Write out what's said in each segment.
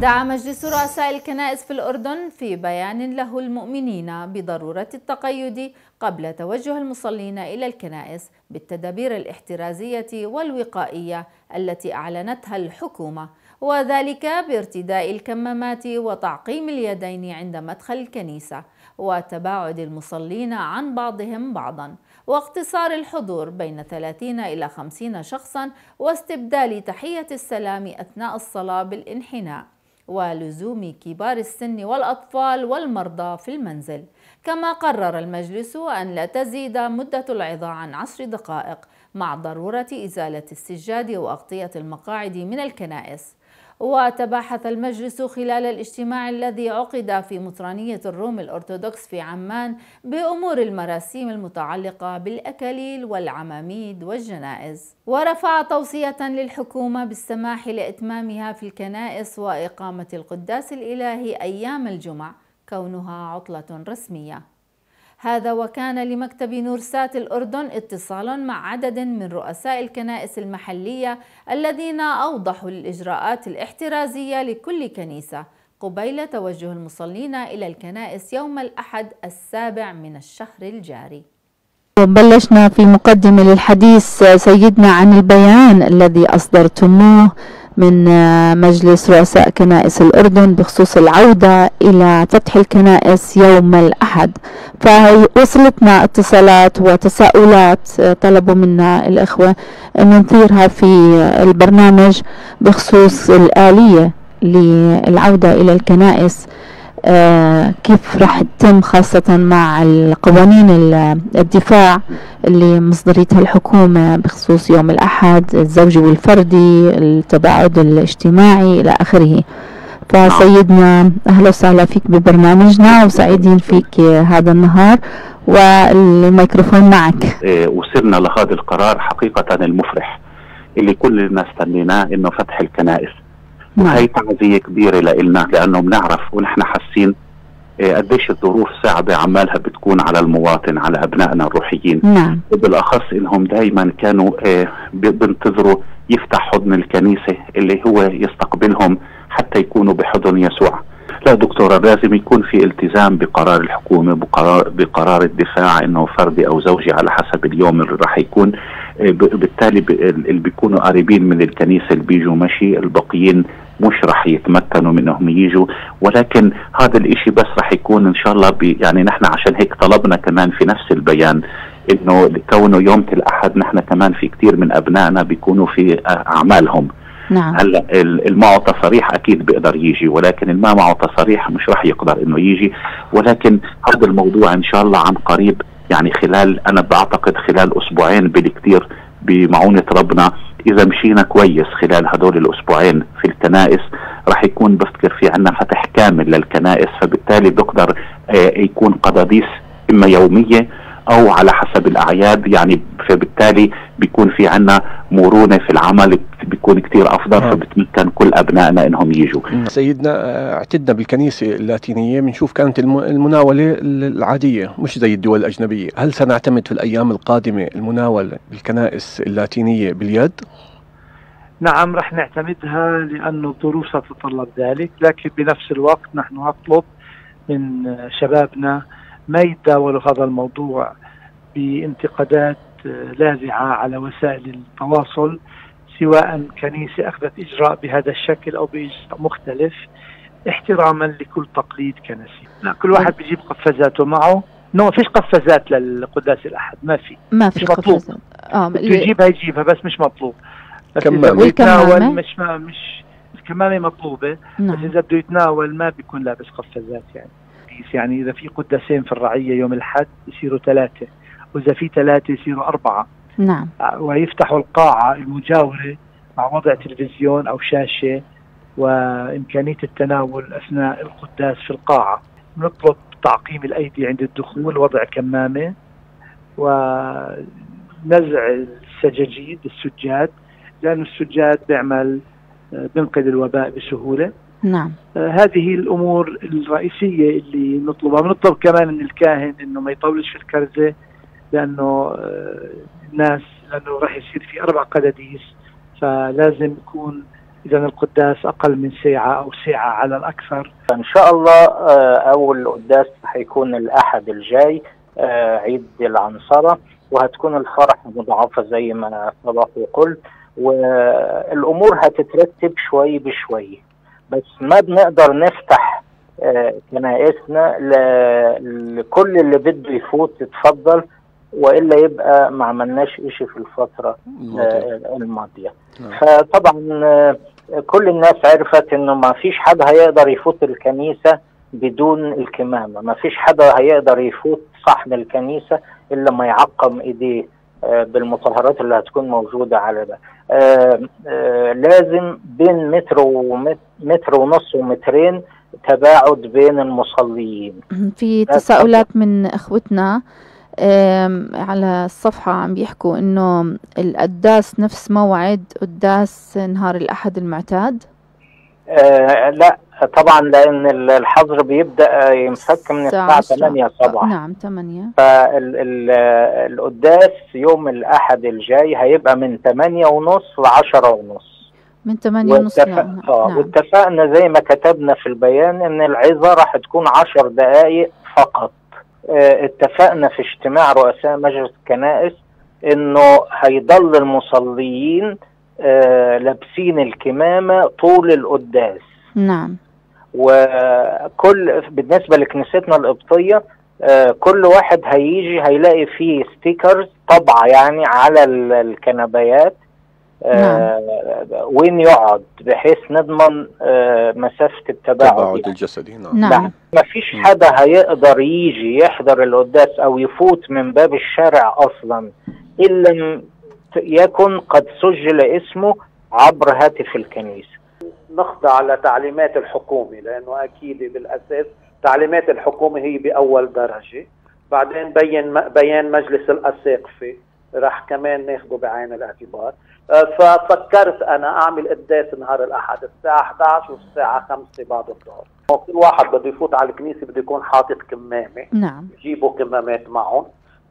دعا مجلس رؤساء الكنائس في الأردن في بيان له المؤمنين بضرورة التقيد قبل توجه المصلين إلى الكنائس بالتدابير الاحترازية والوقائية التي أعلنتها الحكومة وذلك بارتداء الكمامات وتعقيم اليدين عند مدخل الكنيسة وتباعد المصلين عن بعضهم بعضا واقتصار الحضور بين 30 إلى 50 شخصا واستبدال تحية السلام أثناء الصلاة بالانحناء. ولزوم كبار السن والأطفال والمرضى في المنزل. كما قرر المجلس أن لا تزيد مدة العظة عن عشر دقائق مع ضرورة إزالة السجاد وأغطية المقاعد من الكنائس. وتباحث المجلس خلال الاجتماع الذي عقد في مطرانية الروم الأرثوذكس في عمان بأمور المراسيم المتعلقة بالأكاليل والعماميد والجنائز. ورفع توصية للحكومة بالسماح لإتمامها في الكنائس وإقامة القداس الإلهي أيام الجمع كونها عطلة رسمية. هذا وكان لمكتب نورسات الأردن اتصال مع عدد من رؤساء الكنائس المحلية الذين أوضحوا الإجراءات الاحترازية لكل كنيسة. قبيل توجه المصلين إلى الكنائس يوم الأحد السابع من الشهر الجاري. بلشنا في مقدمة للحديث سيدنا عن البيان الذي أصدرتموه من آه، مجلس رؤساء كنائس الأردن بخصوص العودة إلى فتح الكنائس يوم الأحد. فوصلتنا اتصالات وتساؤلات آه، طلبوا منا الإخوة أن نثيرها في البرنامج بخصوص الآلية للعودة إلى الكنائس. كيف راح تتم خاصة مع القوانين الدفاع اللي مصدريتها الحكومة بخصوص يوم الأحد الزوجي والفردي التباعد الاجتماعي إلى آخره. فسيدنا أهلا وسهلا فيك ببرنامجنا وسعيدين فيك هذا النهار والميكروفون معك. إيه، وصلنا لهذا القرار حقيقة المفرح اللي كلنا استنيناه إنه فتح الكنائس. وهي تعزية كبيرة لإلنا؟ لأنه بنعرف ونحن حاسين إيه، قديش الظروف صعبة عمالها بتكون على المواطن على أبنائنا الروحيين. نعم. وبالأخص إنهم دائما كانوا إيه، بينتظروا يفتح حضن الكنيسة اللي هو يستقبلهم حتى يكونوا بحضن يسوع. لا دكتورة لازم يكون في التزام بقرار الحكومة بقرار, بقرار الدفاع إنه فردي أو زوجي على حسب اليوم اللي راح يكون. إيه، بالتالي اللي بيكونوا قريبين من الكنيسة اللي بيجوا مشي الباقيين مش رح يتمكنوا من انهم يجوا. ولكن هذا الإشي بس رح يكون إن شاء الله يعني نحن عشان هيك طلبنا كمان في نفس البيان إنه كونه يوم الاحد نحن كمان في كثير من أبنائنا بيكونوا في أعمالهم. نعم. هلا المعه تصاريح أكيد بيقدر يجي ولكن الما معه تصاريح مش راح يقدر انه يجي. ولكن هذا الموضوع ان شاء الله عن قريب يعني خلال أنا بعتقد خلال أسبوعين بالكثير بمعونة ربنا. اذا مشينا كويس خلال هدول الاسبوعين في الكنائس راح يكون بفكر في عنا فتح كامل للكنائس. فبالتالي بقدر آه، يكون قداديس إما يومية أو على حسب الأعياد. يعني فبالتالي بيكون في عنا مرونة في العمل بيكون كثير أفضل آه. فبتمكن كل أبنائنا إنهم يجوا. سيدنا آه، اعتدنا بالكنيسة اللاتينية بنشوف كانت المناولة العادية مش زي الدول الأجنبية. هل سنعتمد في الأيام القادمة المناولة بالكنائس اللاتينية باليد؟ نعم رح نعتمدها لأنه الظروف ستتطلب ذلك لكن بنفس الوقت نحن نطلب من شبابنا ما يتداولوا هذا الموضوع بانتقادات لاذعة على وسائل التواصل سواء كنيسة أخذت إجراء بهذا الشكل أو بإجراء مختلف احتراما لكل تقليد كنسي. لا كل واحد بيجيب قفازاته معه. نو ما فيش قفازات للقداس الأحد ما في. ما في قفازات آه يجيبها يجيبها بس مش مطلوب. بس بده يتناول مش ما مش الكمامة مطلوبة نعم. بس إذا بده يتناول ما بيكون لابس قفازات يعني. يعني إذا في قداسين في الرعية يوم الحد يصيروا ثلاثة. وإذا في ثلاثة يصيروا أربعة. نعم. ويفتحوا القاعة المجاورة مع وضع تلفزيون أو شاشة وإمكانية التناول أثناء القداس في القاعة. نطلب تعقيم الأيدي عند الدخول وضع كمامة ونزع السجاجيد السجاد لأن السجاد بيعمل بينقذ الوباء بسهولة. نعم. آه هذه الأمور الرئيسية اللي نطلبها. بنطلب كمان من الكاهن إنه ما يطولش في الكرزة لأنه آه الناس لأنه راح يصير في أربع قداديس فلازم يكون اذا القداس أقل من ساعة أو ساعة على الأكثر. إن شاء الله آه، أول قداس حيكون الأحد الجاي آه، عيد العنصرة وهتكون الفرح مضاعفة زي ما سبق وقلت والأمور هتترتب شوي بشوي. بس ما بنقدر نفتح كنائسنا لكل اللي بده يفوت يتفضل. وإلا يبقى ما عملناش شيء في الفترة. آه، الماضية. نعم. فطبعا آه، كل الناس عرفت إنه ما فيش حد هيقدر يفوت الكنيسة بدون الكمامة. ما فيش حد هيقدر يفوت صحن الكنيسة إلا ما يعقم إيديه آه، بالمطهرات اللي هتكون موجودة على ده. آه، آه، لازم بين متر ومتر ونص ومترين تباعد بين المصلين في لا، تساؤلات من إخوتنا. على الصفحة عم بيحكوا إنه القداس نفس موعد قداس نهار الأحد المعتاد آه لا طبعا لأن الحظر بيبدأ ينفك من الساعة 8 صباحا نعم 8 فالقداس يوم الأحد الجاي هيبقى من 8 ونص ل 10 ونص من 8 ونص. نعم. آه نعم. واتفقنا زي ما كتبنا في البيان إن العظة راح تكون 10 دقائق فقط آه اتفقنا في اجتماع رؤساء مجلس الكنائس إنه هيضل المصليين آه لابسين الكمامة طول القداس. نعم. وكل بالنسبة لكنيستنا القبطية آه، كل واحد هيجي هيلاقي فيه ستيكرز طبعة يعني على ال- الكنبيات آه، وين يقعد؟ بحيث نضمن آه، مسافة التباعد. التباعد يعني. الجسدي نعم. نعم. ما فيش. حدا هيقدر يجي يحضر القداس أو يفوت من باب الشارع أصلا إن لم يكن قد سجل اسمه عبر هاتف الكنيسة. نخضع لتعليمات الحكومة لأنه أكيد بالأساس تعليمات الحكومة هي بأول درجة. بعدين بين بيان مجلس الأساقفة. راح كمان ناخده بعين الاعتبار. آه، ففكرت أنا أعمل قداس نهار الأحد الساعة 11 والساعة 5 بعد الظهر. كل واحد بده يفوت على الكنيسة بده يكون حاطط كمامة. نعم. يجيبوا كمامات معهم.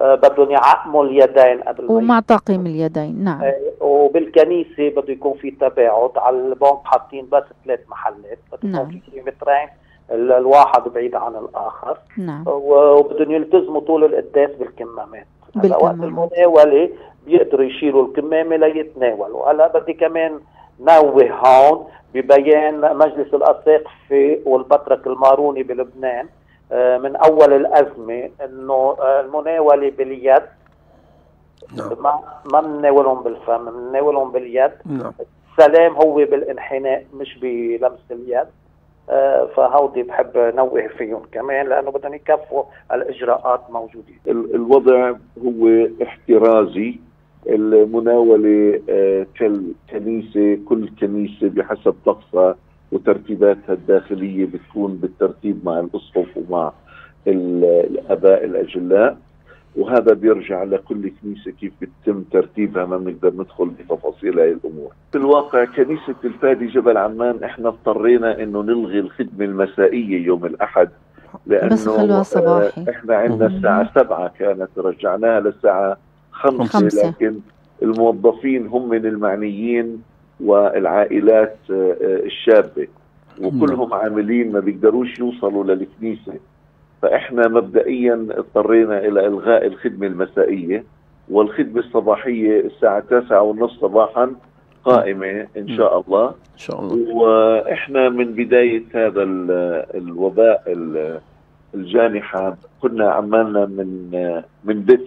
آه، بدهم يعقموا اليدين قبل ومع تعقيم اليدين نعم. آه، وبالكنيسة بده يكون في تباعد. على البنك حاطين بس ثلاث محلات. نعم. مترين. ال- الواحد بعيد عن الآخر. نعم. وبدهم يلتزموا طول القداس بالكمامات. هلا وقت. المناولة بيقدروا يشيلوا الكمامة ليتناولوا. هلا بدي كمان نوه هون ببيان مجلس الاساقفه والبطرك الماروني بلبنان. آه، من أول الأزمة إنه آه، المناولة باليد. نعم. ما ما بنناولهم بالفم بنناولهم باليد. نعم. السلام هو بالانحناء مش بلمس اليد. فهودي بحب نوه فيهم كمان لأنه بدهم يكفوا الإجراءات موجودين ال- الوضع هو احترازي. المناولة آه، كالكنيسة كل كنيسة بحسب طقسها وترتيباتها الداخلية بتكون بالترتيب مع الأسقف ومع ال- الآباء الأجلاء. وهذا بيرجع لكل كنيسة كيف بتتم ترتيبها ما بنقدر ندخل بتفاصيل هاي الأمور في الواقع كنيسة الفادي جبل عمان إحنا اضطرينا إنه نلغي الخدمة المسائية يوم الأحد لأنه بس خلوها آه، صباحي. إحنا عندنا. الساعة سبعة كانت رجعناها خمسة, خمسة. لكن الموظفين هم من المعنيين والعائلات آه، آه، الشابة وكلهم عاملين ما بيقدروش يوصلوا للكنيسة فإحنا مبدئيا اضطرينا إلى إلغاء الخدمة المسائية والخدمة الصباحية الساعة تاسعة ونصف صباحا قائمة إن شاء الله. إن شاء الله. وإحنا من بداية هذا ال- الوباء ال- الجانحة كنا عمالنا من من بث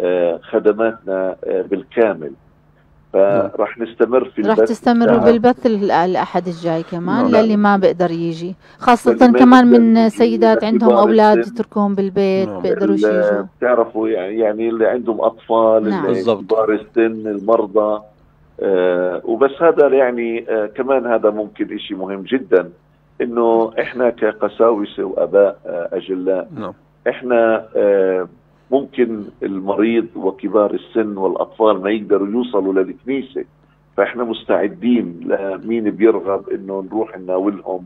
آه، خدماتنا آه، بالكامل. فراح نستمر في راح البث تستمروا بتاعها. بالبث ال- الأحد الجاي كمان نعم. للي ما بيقدر يجي ما كمان من سيدات عندهم السن. يتركوهم بالبيت نعم. بيقدروش ال- يجوا بتعرفوا يعني يعني اللي عندهم أطفال نعم. اللي. كبار السن المرضى آه وبس هذا يعني آه كمان هذا ممكن إشي مهم جدا إنه إحنا كقساوسة وآباء آه أجلاء نعم إحنا آه، ممكن المريض وكبار السن والأطفال ما يقدروا يوصلوا للكنيسة فإحنا مستعدين لمين بيرغب إنه نروح نناولهم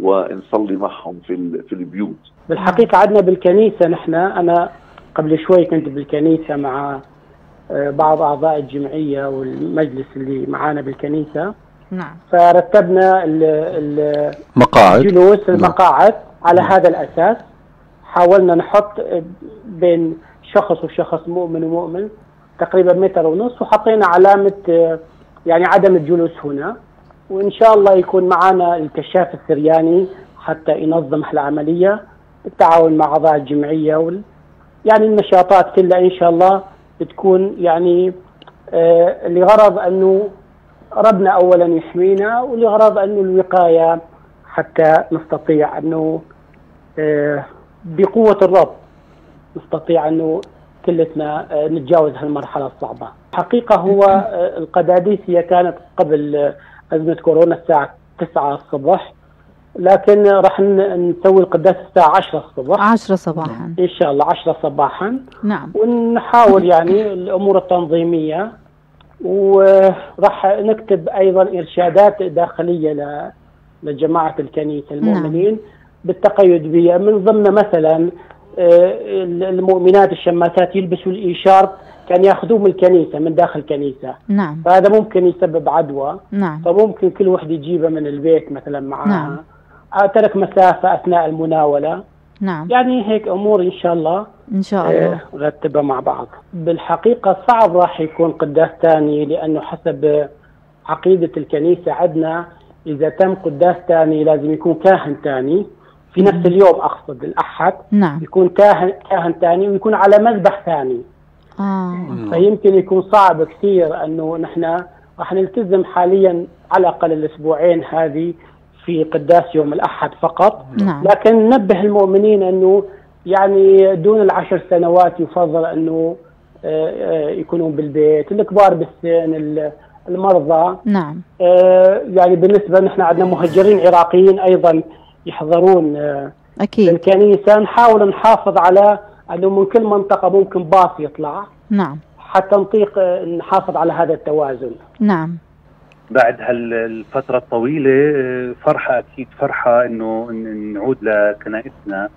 ونصلي معهم في ال- في البيوت. بالحقيقة عندنا بالكنيسة نحن. أنا قبل شوي كنت بالكنيسة مع آه، بعض أعضاء الجمعية والمجلس اللي معانا بالكنيسة. نعم. فرتبنا ال- ال- مقاعد. الجلوس المقاعد على هذا الأساس. حاولنا نحط بين شخص وشخص مؤمن ومؤمن تقريبا متر ونص وحطينا علامة آه، يعني عدم الجلوس هنا. وإن شاء الله يكون معنا الكشاف السرياني حتى ينظم العملية بالتعاون مع أعضاء الجمعية وال يعني النشاطات كلها إن شاء الله بتكون يعني آه لغرض أنه ربنا اولا يحمينا ولغرض أنه الوقاية حتى نستطيع أنه آه بقوة الرب. نستطيع انه كلتنا آه نتجاوز هالمرحلة الصعبة. حقيقة هو آه القداديس هي كانت قبل أزمة كورونا الساعة 9 الصبح لكن راح نسوي القداس الساعة 10 الصبح عشرة صباحا. إن شاء الله 10 صباحا. نعم. ونحاول يعني الأمور التنظيمية وراح نكتب أيضا إرشادات داخلية ل- لجماعة الكنيسة المؤمنين. بالتقيد بها من ضمن مثلا آه، المؤمنات الشماسات يلبسوا الإيشارب كان يأخذوه من الكنيسة من داخل الكنيسة. نعم. فهذا ممكن يسبب عدوى. نعم. فممكن كل وحده يجيبها من البيت مثلا معها نعم. آه، ترك مسافة أثناء المناولة. نعم. يعني هيك أمور إن شاء الله إن شاء الله. آه، نرتبها مع بعض. بالحقيقة صعب راح يكون قداس ثاني لأنه حسب آه، عقيدة الكنيسة عندنا إذا تم قداس ثاني لازم يكون كاهن ثاني. في نفس اليوم أقصد الأحد نعم. يكون كاهن كاهن ثاني ويكون على مذبح ثاني. آه. فيمكن يكون صعب كثير أنه نحن راح نلتزم حاليا على الأقل الأسبوعين هذه في قداس يوم الأحد فقط. نعم. لكن نبه المؤمنين أنه يعني دون العشر سنوات يفضل أنه آه، آه، يكونون بالبيت، الكبار بالسن، ال- المرضى، نعم. آه، يعني بالنسبة نحن عندنا مهجرين عراقيين أيضا يحضرون آه، أكيد. للكنيسه، نحاول نحافظ على أنه من كل منطقة ممكن باص يطلع. نعم. حتى نطيق نحافظ على هذا التوازن. نعم. بعد هالفترة الطويلة آه، فرحة أكيد فرحة إنه إن نعود لكنائسنا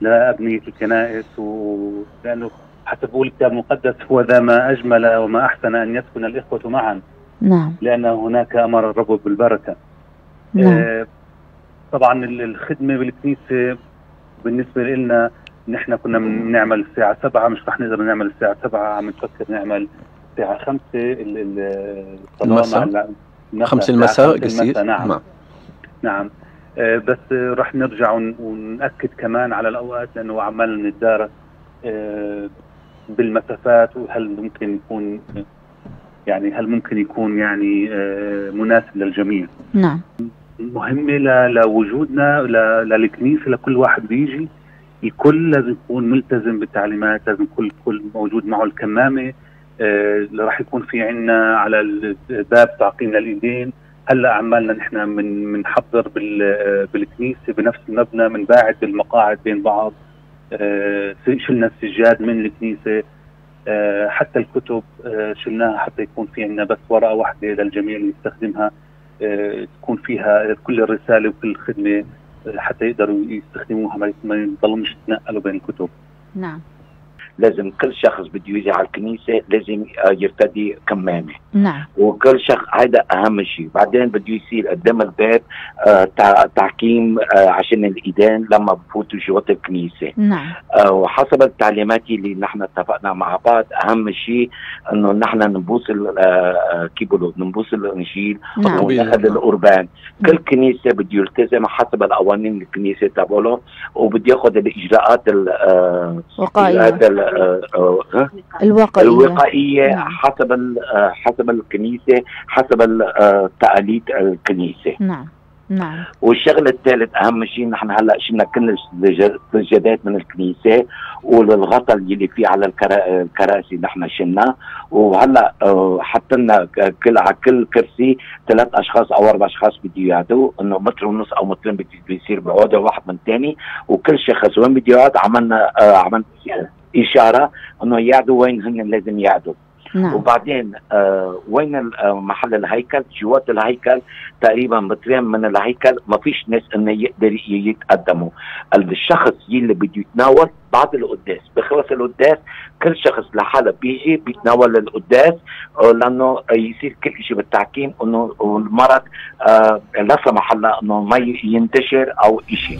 لأبنية الكنائس ولأنه حسب بقول الكتاب المقدس هو ذا ما أجمل وما أحسن أن يسكن الإخوة معا. نعم. لأن هناك أمر الرب بالبركة. نعم. آه، طبعا ال- الخدمة بالكنيسة بالنسبة لنا نحن كنا بنعمل الساعة سبعة مش رح نقدر نعمل الساعة سبعة عم نفكر نعمل الساعة خمسة ال- ال- الصلاة المساء؟ مع ال- خمس الساعة المساء خمسة قسيس المساء، نعم. نعم. نعم. آه، بس آه، رح نرجع ون- ونأكد كمان على الأوقات لأنه عمال نتدارس آه، بالمسافات وهل ممكن يكون يعني هل ممكن يكون يعني آه، مناسب للجميع. نعم. مهمة ل- لوجودنا ل- للكنيسة لكل واحد بيجي. الكل لازم يكون ملتزم بالتعليمات لازم كل كل موجود معه الكمامة. آه، اللي راح يكون في عنا على الباب تعقيم للإيدين. هلأ عمالنا نحن من بنحضر آه، بالكنيسة بنفس المبنى بنباعد المقاعد بين بعض. آه، شلنا السجاد من الكنيسة. آه، حتى الكتب آه، شلناها حتى يكون في عندنا بس ورقة واحدة للجميع اللي يستخدمها. آه، تكون فيها كل الرسالة وكل الخدمة آه، حتى يقدروا يستخدموها ما- يضلوش يتنقلوا بين الكتب. نعم. لازم كل شخص بده يجي على الكنيسة لازم آه، يرتدي كمامة. نعم. وكل شخص هذا أهم شيء بعدين بده يصير قدام الباب آه، تع- تعقيم آه، عشان الإيدين لما بفوتوا جوات الكنيسة. نعم. وحسب التعليمات اللي نحن اتفقنا مع بعض أهم شيء إنه نحن نبوس بيقولوا نبوس الانجيل نعم. وناخذ القربان. كل كنيسة بده يلتزم حسب القوانين الكنيسة تبعه وبده ياخذ الإجراءات ال- وقائية هذا ال- الوقائية. الوقائية نعم. حسب حسب الكنيسة حسب ال- تقاليد الكنيسة. نعم نعم. والشغلة الثالث أهم شيء نحن هلأ شلنا كل السج- السجادات من الكنيسة والغطاء اللي فيه على الكرا- الكراسي نحن شلناه وهلأ آه، حطينا كل على كل كرسي ثلاث أشخاص أو أربع أشخاص بده يقعدوا إنه متر ونص أو مترين بيصير بيقعدوا واحد من ثاني وكل شخص وين بده يقعد؟ عملنا آه، عملنا إشارة أنه يقعدوا وين هن لازم يقعدوا نعم. وبعدين آه وين محل الهيكل؟ جوات الهيكل تقريبا مترين من الهيكل. ما فيش ناس إنه يقدر يتقدموا. الشخص اللي بده يتناول بعد القداس. بخلص القداس كل شخص لحاله بيجي بيتناول القداس لأنه يصير كل شيء بالتعكيم إنه المرض آه لا سمح الله إنه ما ينتشر أو شيء